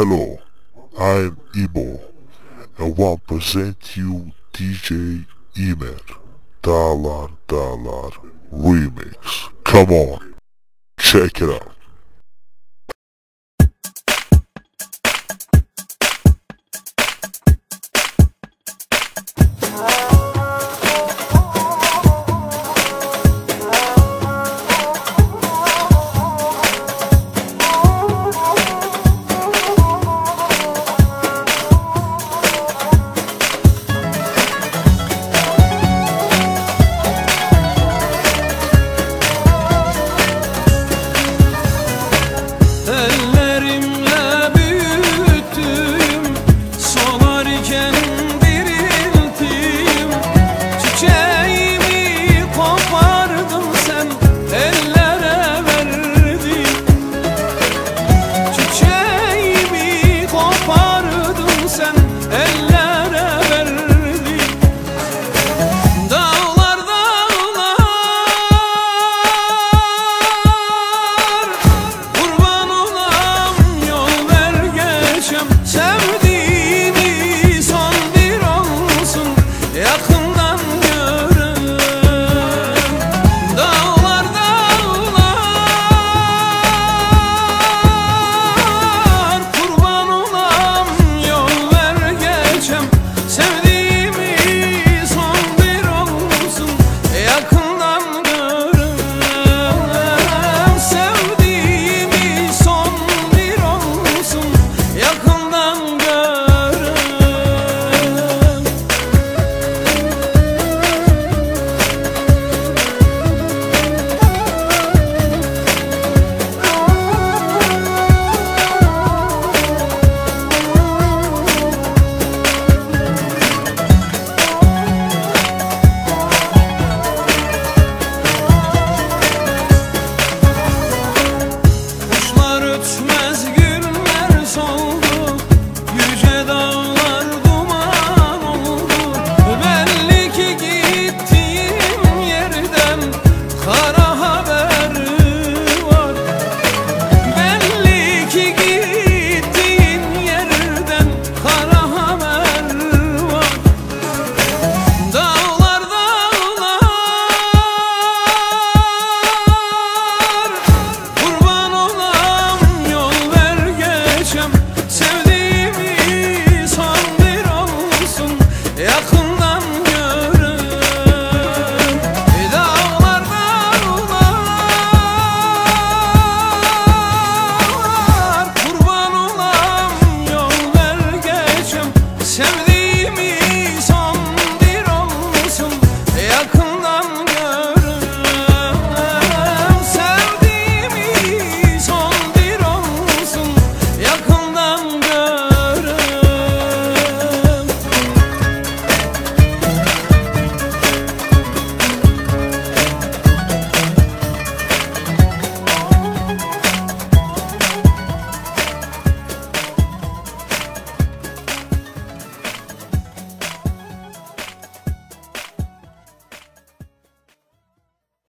Hello, I'm Ibo, I want to present you DJ Emer. Dollar Dollar Remix. Come on, check it out. Ah.